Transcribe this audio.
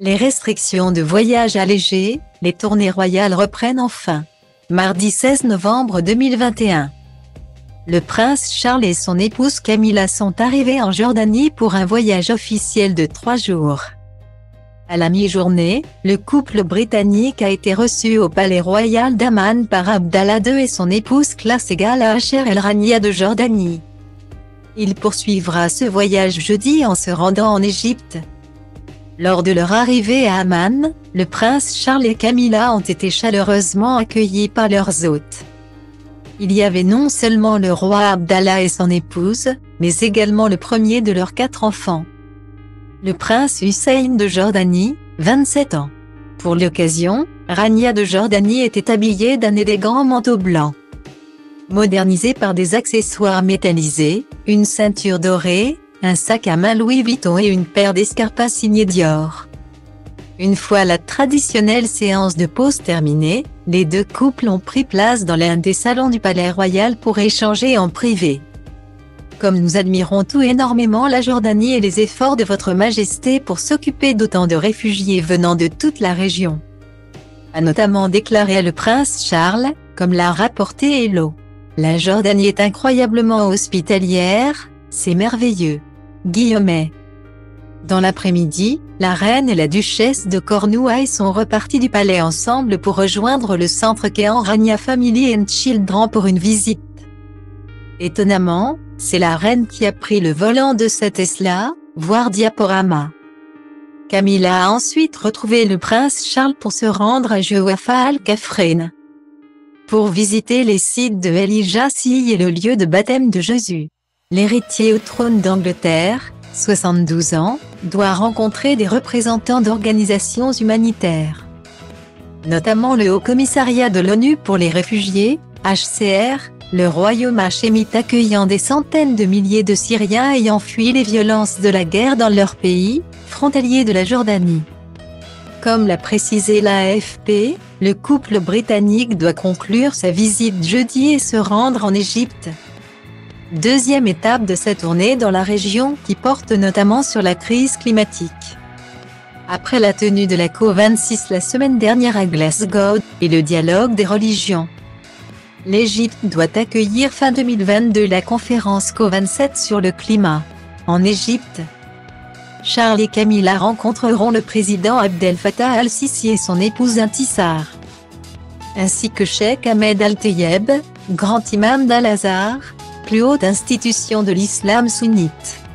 Les restrictions de voyage allégées, les tournées royales reprennent enfin. Mardi 16 novembre 2021. Le prince Charles et son épouse Camilla sont arrivés en Jordanie pour un voyage officiel de trois jours. À la mi-journée, le couple britannique a été reçu au palais royal d'Amman par Abdallah II et son épouse classe égale à El Rania de Jordanie. Il poursuivra ce voyage jeudi en se rendant en Égypte. Lors de leur arrivée à Amman, le prince Charles et Camilla ont été chaleureusement accueillis par leurs hôtes. Il y avait non seulement le roi Abdallah et son épouse, mais également le premier de leurs quatre enfants. Le prince Hussein de Jordanie, 27 ans. Pour l'occasion, Rania de Jordanie était habillé d'un élégant manteau blanc. Modernisé par des accessoires métallisés, une ceinture dorée, un sac à main Louis Vuitton et une paire d'escarpins signés Dior. Une fois la traditionnelle séance de pause terminée, les deux couples ont pris place dans l'un des salons du Palais Royal pour échanger en privé. Comme nous admirons tout énormément la Jordanie et les efforts de votre Majesté pour s'occuper d'autant de réfugiés venant de toute la région. A notamment déclaré le prince Charles, comme l'a rapporté Hello. La Jordanie est incroyablement hospitalière, c'est merveilleux. Guillaumet. Dans l'après-midi, la reine et la duchesse de Cornouailles sont repartis du palais ensemble pour rejoindre le centre Kéan Rania Family and Children pour une visite. Étonnamment, c'est la reine qui a pris le volant de cette Tesla, voire diaporama. Camilla a ensuite retrouvé le prince Charles pour se rendre à Jewafa al-Kafrin. Pour visiter les sites de Elijah et le lieu de baptême de Jésus. L'héritier au trône d'Angleterre, 72 ans, doit rencontrer des représentants d'organisations humanitaires. Notamment le Haut Commissariat de l'ONU pour les réfugiés, HCR, le royaume hachémite accueillant des centaines de milliers de Syriens ayant fui les violences de la guerre dans leur pays, frontalier de la Jordanie. Comme l'a précisé l'AFP, le couple britannique doit conclure sa visite jeudi et se rendre en Égypte. Deuxième étape de cette tournée dans la région qui porte notamment sur la crise climatique. Après la tenue de la COP26 la semaine dernière à Glasgow, et le dialogue des religions. L'Égypte doit accueillir fin 2022 la conférence COP27 sur le climat. En Égypte, Charles et Camilla rencontreront le président Abdel Fattah al-Sisi et son épouse Intissar. Ainsi que Sheikh Ahmed Al-Tayeb, grand imam d'Al-Azhar, plus haute institution de l'islam sunnite.